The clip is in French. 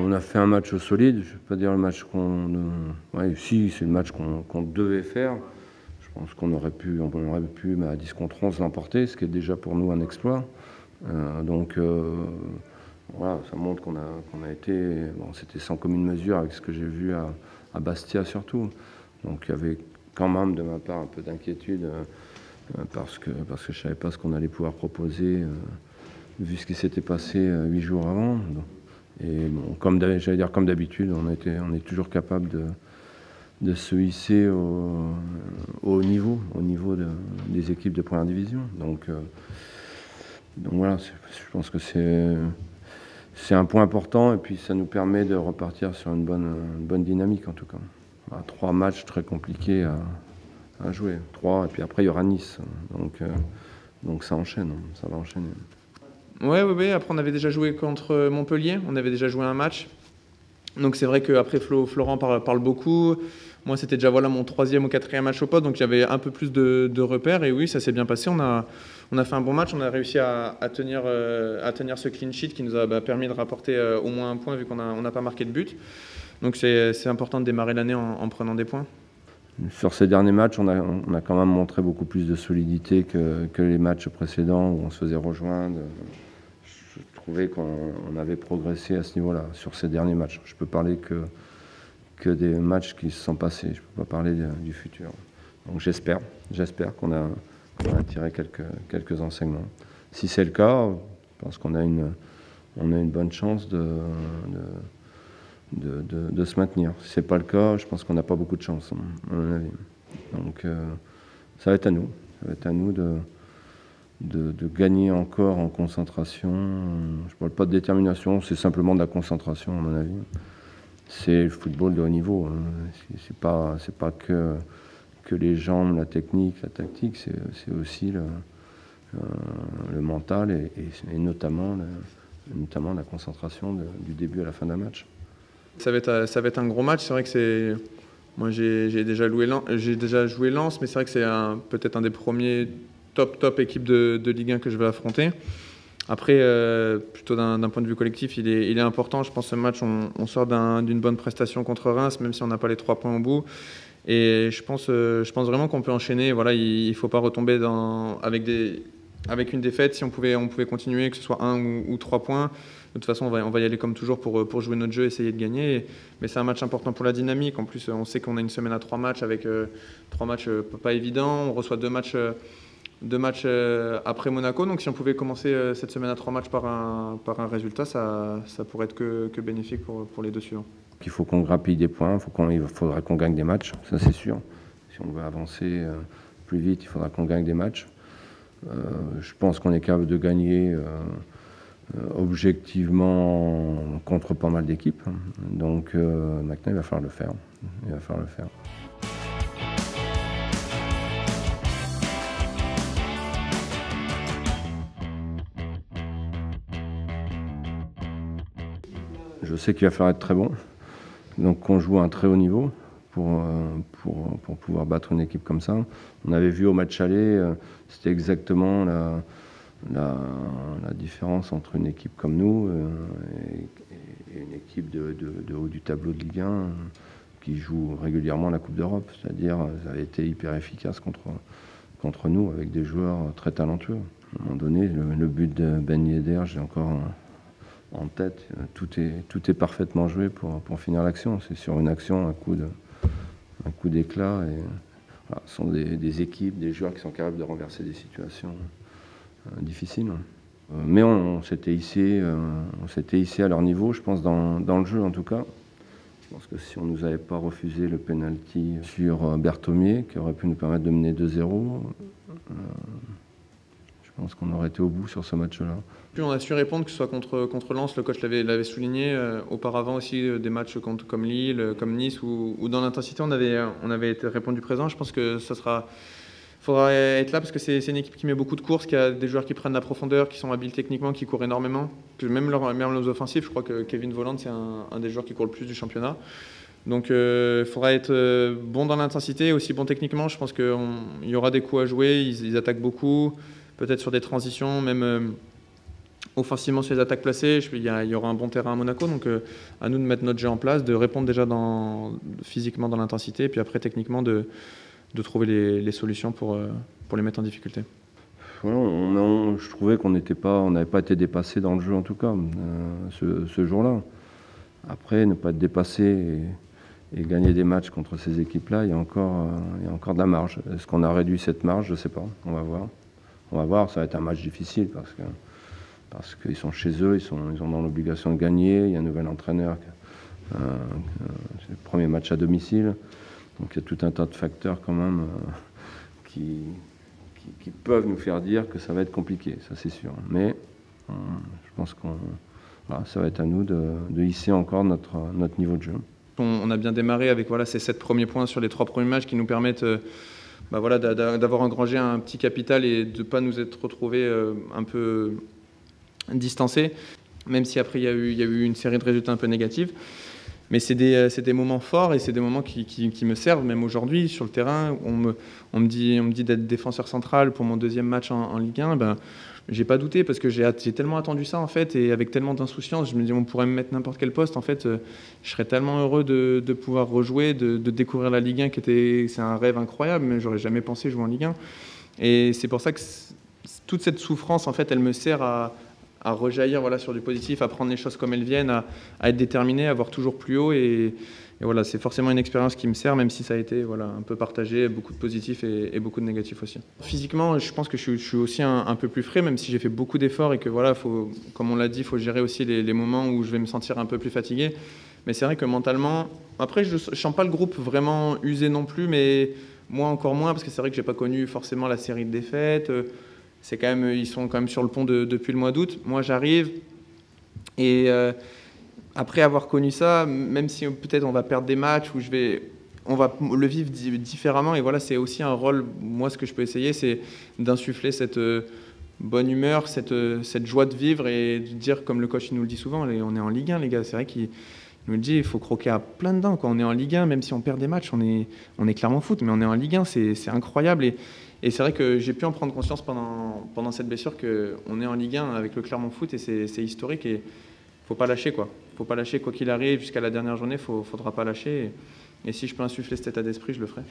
On a fait un match solide, je ne vais pas dire le match qu'on. Ouais, si, c'est le match qu'on devait faire. Je pense qu'on aurait pu, on aurait pu à 10 contre 11 l'emporter, ce qui est déjà pour nous un exploit. Euh, donc euh, voilà, ça montre qu'on a, été. Bon, c'était sans commune mesure avec ce que j'ai vu à, Bastia surtout. Donc il y avait quand même de ma part un peu d'inquiétude euh, parce, que, parce que je ne savais pas ce qu'on allait pouvoir proposer vu ce qui s'était passé huit jours avant. Et comme d'habitude, on, est toujours capable de, se hisser au, haut niveau, au niveau des équipes de première division. Donc, euh, voilà, je pense que c'est c'est un point important et puis ça nous permet de repartir sur une bonne, bonne dynamique en tout cas. Trois matchs très compliqués à, jouer, trois et puis après il y aura Nice. Donc, euh, donc ça enchaîne, ça va enchaîner. Oui, oui, oui. Après, on avait déjà joué contre Montpellier. On avait déjà joué un match. Donc, c'est vrai qu'après, Florent parle, beaucoup. Moi, c'était déjà voilà, mon troisième ou quatrième match au poste. Donc, j'avais un peu plus de, repères. Et oui, ça s'est bien passé. On a, on a fait un bon match. On a réussi à, tenir, euh, à tenir ce clean sheet qui nous a bah, permis de rapporter euh, au moins un point vu qu'on n'a on pas marqué de but. Donc, c'est important de démarrer l'année en, prenant des points. Sur ces derniers matchs, on a, quand même montré beaucoup plus de solidité que, les matchs précédents où on se faisait rejoindre trouvé qu'on avait progressé à ce niveau-là sur ces derniers matchs. Je peux parler que, des matchs qui se sont passés, je ne peux pas parler du futur. Donc j'espère, j'espère qu'on a, tiré quelques, enseignements. Si c'est le cas, je pense qu'on a une, bonne chance de, de, se maintenir. Si ce n'est pas le cas, je pense qu'on n'a pas beaucoup de chance, à mon avis. Donc euh, ça va être à nous. Ça va être à nous de, gagner encore en concentration. Je ne parle pas de détermination, c'est simplement de la concentration, à mon avis. C'est le football de haut niveau. Hein. Ce n'est pas, que, les jambes, la technique, la tactique, c'est aussi le, euh, le mental et, notamment la concentration du début à la fin d'un match. Ça va, être, ça va être un gros match. C'est vrai que c'est. Moi, j'ai déjà, déjà joué Lens, mais c'est vrai que c'est peut-être un des premiers top, top équipe de, Ligue 1 que je vais affronter. Après, euh, plutôt d'un point de vue collectif, il est, important. Je pense que ce match, on, sort d'une bonne prestation contre Reims, même si on n'a pas les trois points au bout. Et je pense, euh, je pense vraiment qu'on peut enchaîner. Voilà, il ne faut pas retomber avec, des, avec une défaite. Si on pouvait, on pouvait continuer, que ce soit un ou, trois points, de toute façon, on va, on va, y aller comme toujours pour, pour jouer notre jeu, essayer de gagner. Mais c'est un match important pour la dynamique. En plus, on sait qu'on a une semaine à trois matchs avec euh, trois matchs pas évidents. On reçoit deux matchs deux matchs euh, après Monaco. Donc si on pouvait commencer euh, cette semaine à trois matchs par un, par un résultat, ça, ça pourrait être que, que bénéfique pour, pour, les deux suivants. Il faut qu'on grappille des points, faut qu'on, il faudra qu'on gagne des matchs, ça c'est sûr. Si on veut avancer euh, plus vite, il faudra qu'on gagne des matchs. Je pense qu'on est capable de gagner objectivement contre pas mal d'équipes. Donc maintenant, il va falloir le faire. Il va falloir le faire. Je sais qu'il va falloir être très bon. Donc qu'on joue à un très haut niveau pour, euh, pour, pour, pouvoir battre une équipe comme ça. On avait vu au match aller, euh, c'était exactement la, la, différence entre une équipe comme nous euh, et, une équipe de, haut du tableau de Ligue 1 qui joue régulièrement la Coupe d'Europe. C'est-à-dire, ça avait été hyper efficace contre, contre nous avec des joueurs très talentueux. À un moment donné, le, but de Ben Yedder, j'ai encore en tête. Tout est, tout est parfaitement joué pour, pour finir l'action. C'est sur une action, un coup, de, un coup d'éclat. Et, ce sont des, équipes, des joueurs qui sont capables de renverser des situations euh, difficiles. Euh, mais on, s'était hissé, euh, on s'était hissé à leur niveau, je pense, dans, dans, le jeu en tout cas. Je pense que si on ne nous avait pas refusé le penalty sur Berthomier, qui aurait pu nous permettre de mener 2-0, je pense qu'on aurait été au bout sur ce match-là. On a su répondre, que ce soit contre, contre Lens, le coach l'avait souligné, euh, auparavant aussi euh, des matchs contre, comme Lille, euh, comme Nice, où, dans l'intensité on avait, on avait été répondu présent. Je pense que ça sera faudra être là parce que c'est une équipe qui met beaucoup de courses, qui a des joueurs qui prennent la profondeur, qui sont habiles techniquement, qui courent énormément. Même, leur, même offensifs, je crois que Kevin Voland, c'est un, des joueurs qui court le plus du championnat. Donc il faudra être bon dans l'intensité, aussi bon techniquement. Je pense qu'il y aura des coups à jouer, ils, attaquent beaucoup, peut-être sur des transitions, même offensivement sur les attaques placées. Il y, aura un bon terrain à Monaco, donc à nous de mettre notre jeu en place, de répondre déjà physiquement dans l'intensité, puis après techniquement de, trouver les, solutions pour, pour les mettre en difficulté je trouvais qu'on n'avait pas été dépassé dans le jeu en tout cas euh, ce, jour-là. Après, ne pas être dépassé et, gagner des matchs contre ces équipes-là, il y euh, il y a encore de la marge. Est-ce qu'on a réduit cette marge? Je ne sais pas. On va voir. On va voir. Ça va être un match difficile parce que parce qu'ils sont chez eux, ils sont, ils ont dans l'obligation de gagner. Il y a un nouvel entraîneur. Euh, c'est le premier match à domicile. Donc il y a tout un tas de facteurs quand même qui, qui, peuvent nous faire dire que ça va être compliqué, ça c'est sûr. Mais euh, je pense que ça va être à nous de, hisser encore notre, notre niveau de jeu. On, a bien démarré avec voilà, ces sept premiers points sur les trois premiers matchs qui nous permettent euh, bah, voilà, d'avoir engrangé un petit capital et de ne pas nous être retrouvés euh, un peu distancés, même si après il y, a eu, une série de résultats un peu négatifs. Mais c'est des, euh, moments forts et c'est des moments qui, me servent, même aujourd'hui, sur le terrain. On me, dit, d'être défenseur central pour mon deuxième match en, Ligue 1. Ben, j'ai pas douté parce que j'ai tellement attendu ça en fait et avec tellement d'insouciance, je me dis on pourrait me mettre n'importe quel poste. En fait, euh, je serais tellement heureux de, de pouvoir rejouer, de, de, découvrir la Ligue 1 qui était, c'est un rêve incroyable, mais j'aurais jamais pensé jouer en Ligue 1. Et c'est pour ça que toute cette souffrance en fait, elle me sert à, à rejaillir voilà, sur du positif, à prendre les choses comme elles viennent, à, être déterminé, à voir toujours plus haut. Et, voilà, c'est forcément une expérience qui me sert, même si ça a été voilà, un peu partagé, beaucoup de positifs et, beaucoup de négatifs aussi. Physiquement, je pense que je, suis aussi un, peu plus frais, même si j'ai fait beaucoup d'efforts et que, voilà, faut, comme on l'a dit, il faut gérer aussi les, moments où je vais me sentir un peu plus fatigué. Mais c'est vrai que mentalement, après, je ne sens pas le groupe vraiment usé non plus, mais moi encore moins, parce que c'est vrai que j'ai pas connu forcément la série de défaites c'est quand même, ils sont quand même sur le pont depuis le mois d'août. Moi, j'arrive et euh, après avoir connu ça, même si peut-être on va perdre des matchs où je vais, on va le vivre différemment. Et voilà, c'est aussi un rôle. Moi, ce que je peux essayer, c'est d'insuffler cette euh, bonne humeur, cette, euh, cette joie de vivre et de dire, comme le coach nous le dit souvent, on est en Ligue 1, les gars. C'est vrai qu'il nous le dit, il faut croquer à plein dedans. Quand on est en Ligue 1, même si on perd des matchs, on est, on est clairement foot, mais on est en Ligue 1, c'est incroyable. Et, et c'est vrai que j'ai pu en prendre conscience pendant, cette blessure qu'on est en Ligue 1 avec le Clermont Foot et c'est historique et il faut pas lâcher quoi. faut pas lâcher quoi qu'il arrive jusqu'à la dernière journée, il ne faudra pas lâcher. Et si je peux insuffler cet état d'esprit, je le ferai.